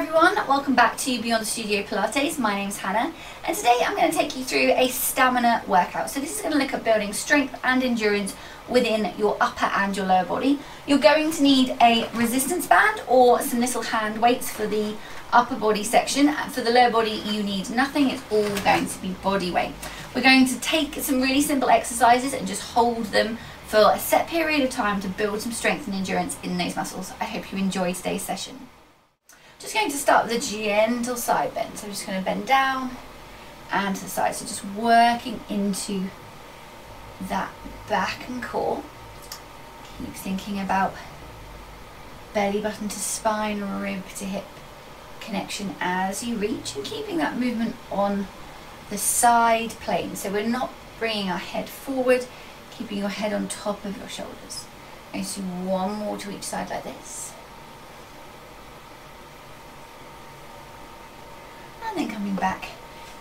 everyone, welcome back to Beyond Studio Pilates. My name's Hannah and today I'm going to take you through a stamina workout. So this is going to look at building strength and endurance within your upper and your lower body. You're going to need a resistance band or some little hand weights for the upper body section. For the lower body you need nothing, it's all going to be body weight. We're going to take some really simple exercises and just hold them for a set period of time to build some strength and endurance in those muscles. I hope you enjoy today's session. Just going to start with a gentle side bend. So I'm just going to bend down and to the side. So just working into that back and core. Keep thinking about belly button to spine, rib to hip connection as you reach and keeping that movement on the side plane. So we're not bringing our head forward, keeping your head on top of your shoulders. And do one more to each side like this. and then coming back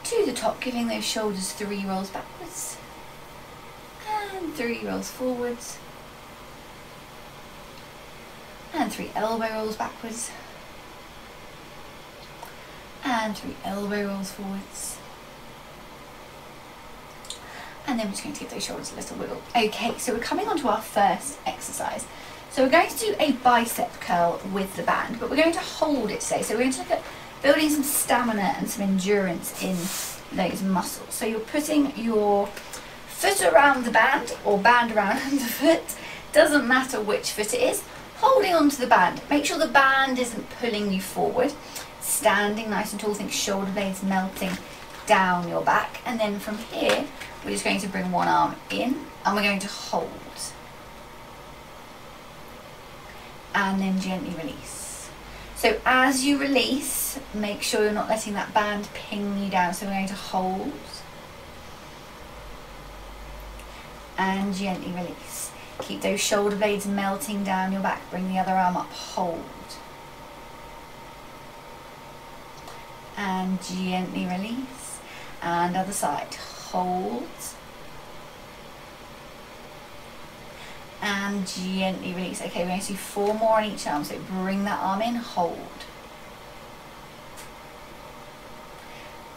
to the top, giving those shoulders three rolls backwards and three rolls forwards and three elbow rolls backwards and three elbow rolls forwards and then we're just going to give those shoulders a little wiggle. Okay, so we're coming on to our first exercise. So we're going to do a bicep curl with the band, but we're going to hold it today. So we're going to look at building some stamina and some endurance in those muscles. So you're putting your foot around the band or band around the foot, doesn't matter which foot it is, holding onto the band. Make sure the band isn't pulling you forward. Standing nice and tall, think shoulder blades melting down your back. And then from here, we're just going to bring one arm in and we're going to hold. And then gently release. So as you release, make sure you're not letting that band ping you down. So we're going to hold and gently release. Keep those shoulder blades melting down your back. Bring the other arm up, hold. And gently release. And other side, hold and gently release. Okay, we're going to do four more on each arm. So bring that arm in, hold.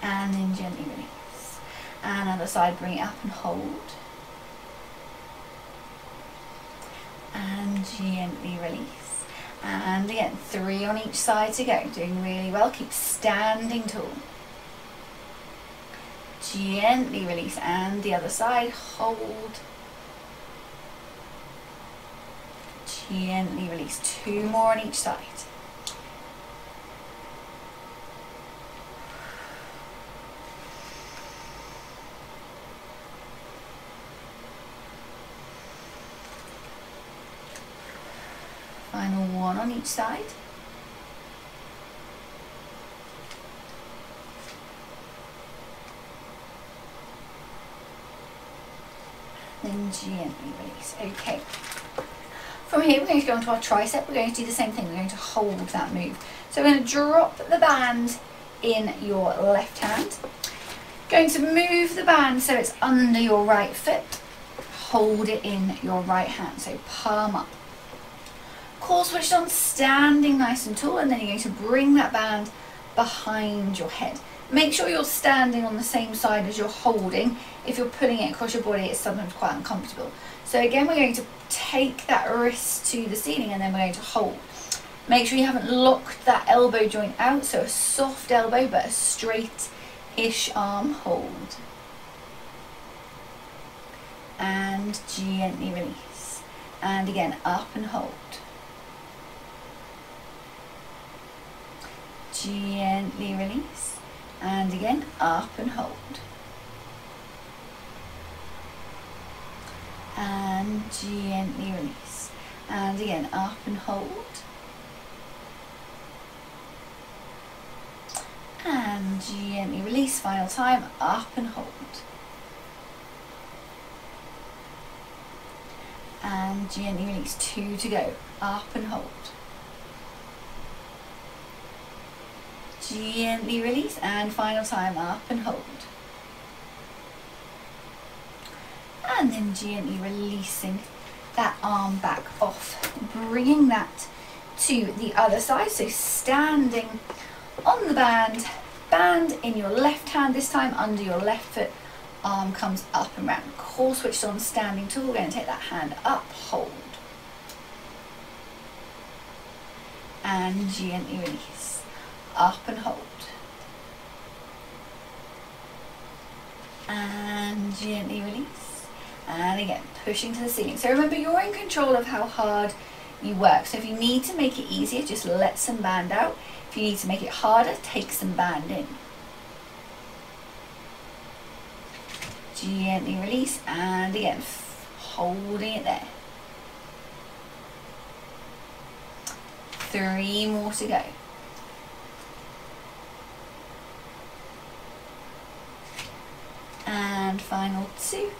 And then gently release. And other side, bring it up and hold. And gently release. And again, three on each side to go. Doing really well. Keep standing tall. Gently release. And the other side, hold gently release. Two more on each side. Final one on each side. Then gently release. Okay. From here, we're going to go into our tricep. We're going to do the same thing. We're going to hold that move. So we're going to drop the band in your left hand. Going to move the band so it's under your right foot. Hold it in your right hand. So palm up. Core switched on, standing nice and tall. And then you're going to bring that band behind your head. Make sure you're standing on the same side as you're holding. If you're pulling it across your body, it's sometimes quite uncomfortable. So again, we're going to take that wrist to the ceiling and then we're going to hold. Make sure you haven't locked that elbow joint out, so a soft elbow but a straight-ish arm hold. And gently release. And again, up and hold. Gently release. And again, up and hold. and gently release. And again, up and hold. And gently release, final time, up and hold. And gently release, two to go, up and hold. Gently release, and final time, up and hold. and then gently releasing that arm back off, bringing that to the other side. So standing on the band, band in your left hand this time under your left foot, arm comes up and round. Core switched on, standing tall, we're going to take that hand up, hold. And gently release, up and hold. And gently release. And again, pushing to the ceiling. So remember, you're in control of how hard you work. So if you need to make it easier, just let some band out. If you need to make it harder, take some band in. Gently release and again, holding it there. Three more to go. And final two.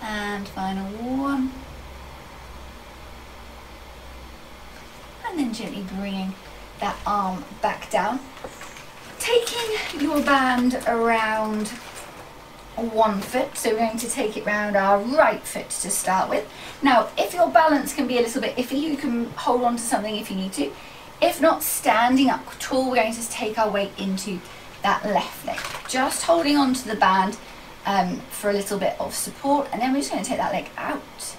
and final one. And then gently bringing that arm back down. Taking your band around one foot. So we're going to take it round our right foot to start with. Now if your balance can be a little bit iffy you can hold on to something if you need to. If not standing up tall we're going to take our weight into that left leg just holding on to the band um, for a little bit of support and then we're just going to take that leg out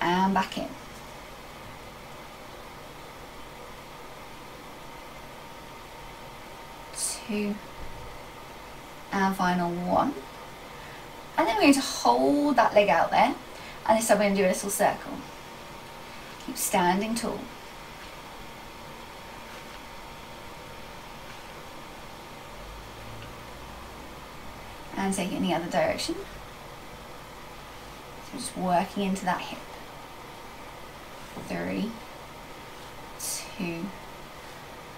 and back in. Two and final one. And then we're going to hold that leg out there and this time we're going to do a little circle. Keep standing tall. And take it in the other direction. So just working into that hip. Three, two,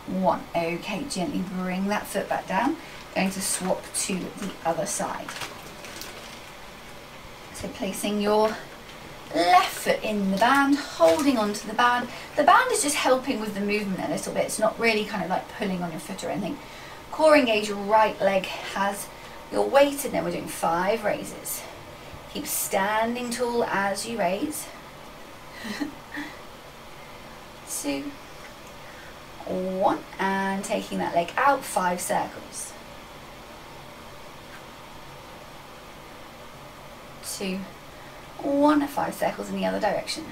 one. Okay, gently bring that foot back down. Going to swap to the other side. So placing your left foot in the band, holding onto the band. The band is just helping with the movement a little bit. It's not really kind of like pulling on your foot or anything. Core engage, your right leg has your weight and then we're doing five raises. Keep standing tall as you raise. Two, one, and taking that leg out, five circles. Two, one, five circles in the other direction.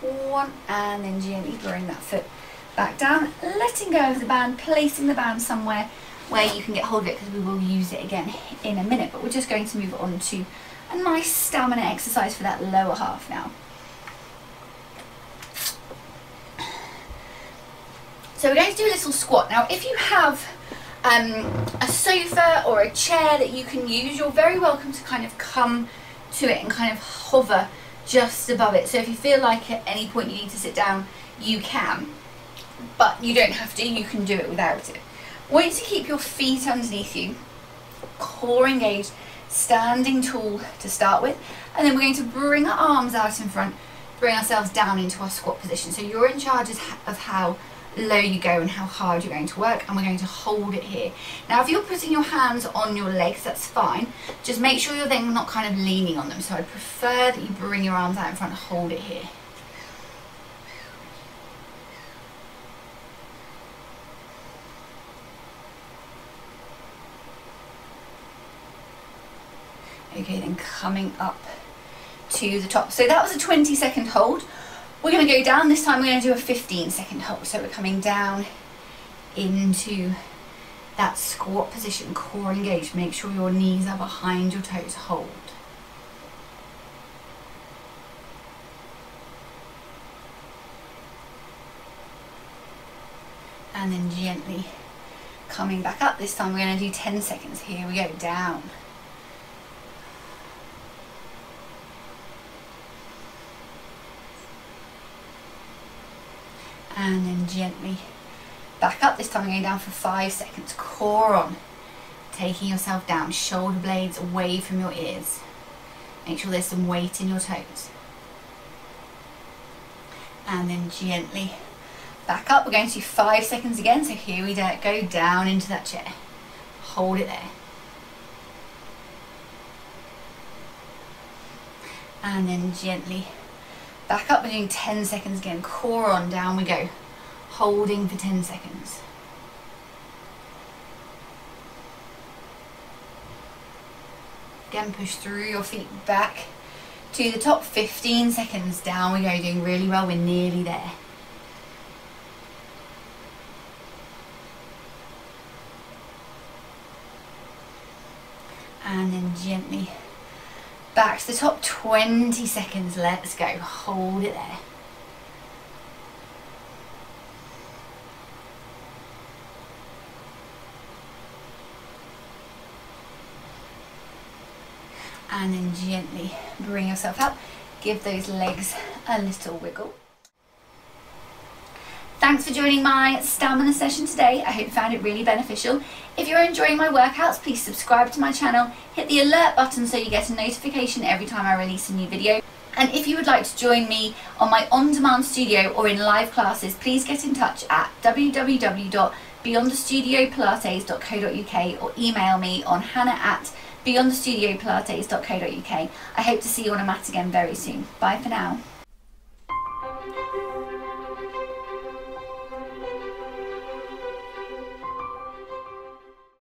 One, and then gently bring that foot back down, letting go of the band, placing the band somewhere where you can get hold of it because we will use it again in a minute. But we're just going to move on to a nice stamina exercise for that lower half now. So we're going to do a little squat. Now if you have um, a sofa or a chair that you can use, you're very welcome to kind of come to it and kind of hover just above it. So if you feel like at any point you need to sit down, you can but you don't have to, you can do it without it. want you to keep your feet underneath you, core engaged, standing tall to start with, and then we're going to bring our arms out in front, bring ourselves down into our squat position. So you're in charge of how low you go and how hard you're going to work and we're going to hold it here. Now if you're putting your hands on your legs that's fine just make sure you're then not kind of leaning on them so I prefer that you bring your arms out in front hold it here. Okay, then coming up to the top. So that was a 20 second hold. We're going to go down. This time we're going to do a 15 second hold. So we're coming down into that squat position, core engaged. Make sure your knees are behind your toes. Hold. And then gently coming back up. This time we're going to do 10 seconds. Here we go, down. And then gently back up. This time going down for five seconds. Core on. Taking yourself down. Shoulder blades away from your ears. Make sure there's some weight in your toes. And then gently back up. We're going to do five seconds again. So here we go down into that chair. Hold it there. And then gently back up. We're doing 10 seconds again. Core on, down we go. Holding for 10 seconds. Again, push through your feet back to the top 15 seconds. Down we go, doing really well. We're nearly there. And then gently back to the top 20 seconds. Let's go. Hold it there. and then gently bring yourself up. Give those legs a little wiggle. Thanks for joining my stamina session today. I hope you found it really beneficial. If you're enjoying my workouts, please subscribe to my channel, hit the alert button so you get a notification every time I release a new video. And if you would like to join me on my on-demand studio or in live classes, please get in touch at www.beyondthestudiopilates.co.uk or email me on hannah at beyondthestudiopilates.co.uk. I hope to see you on a mat again very soon. Bye for now.